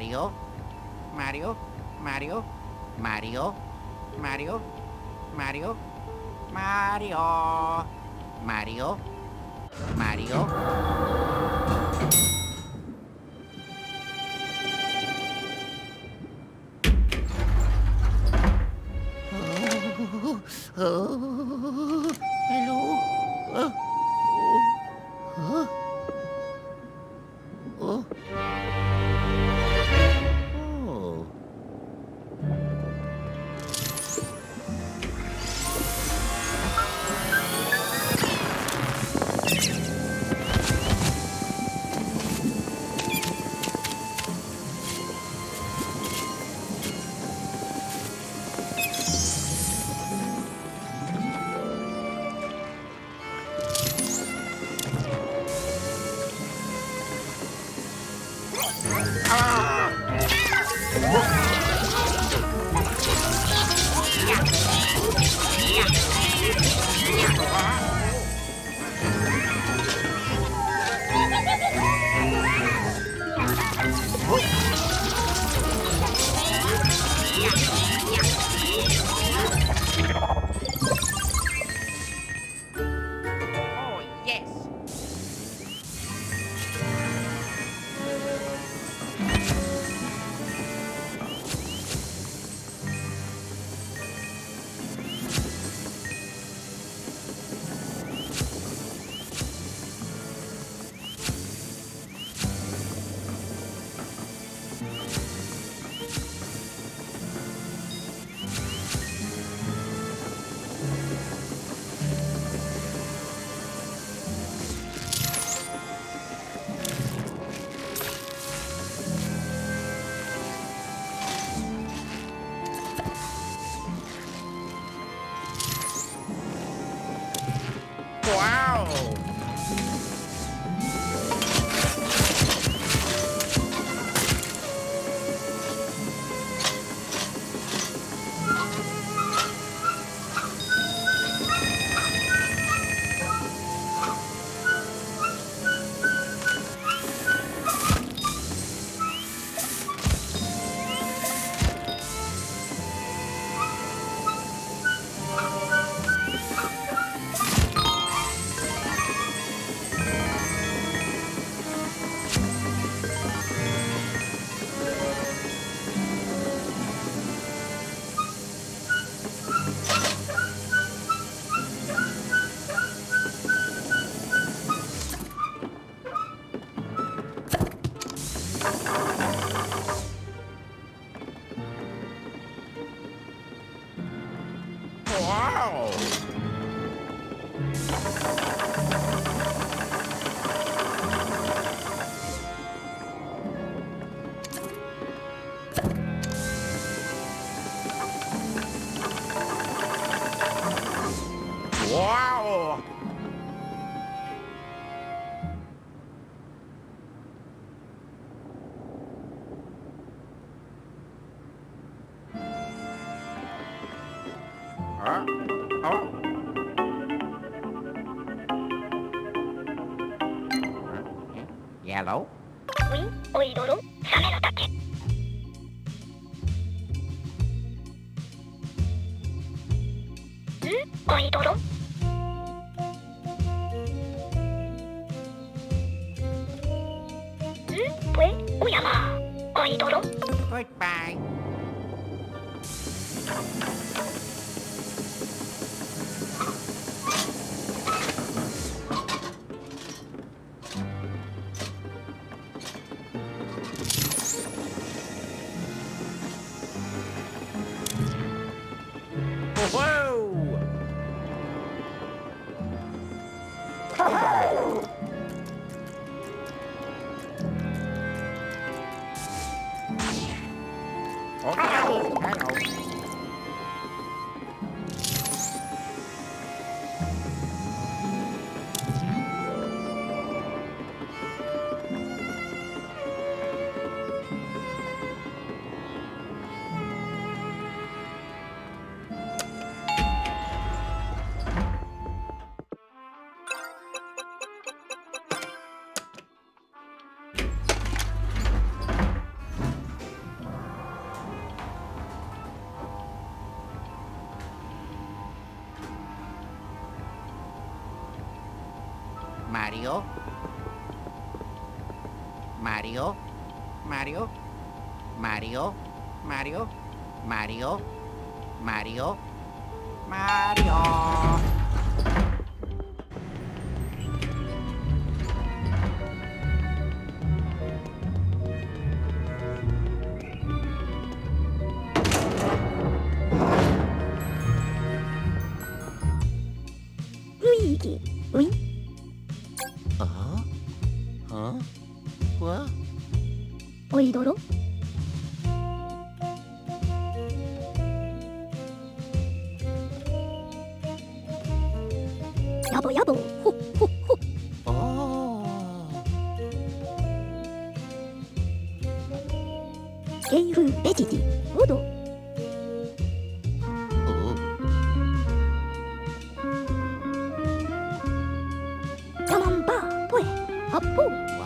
Mario, Mario, Mario, Mario, Mario, Mario, Mario, Mario, Mario. Okay, I know. Mario. Mario. Mario. Mario. Mario.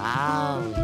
Wow.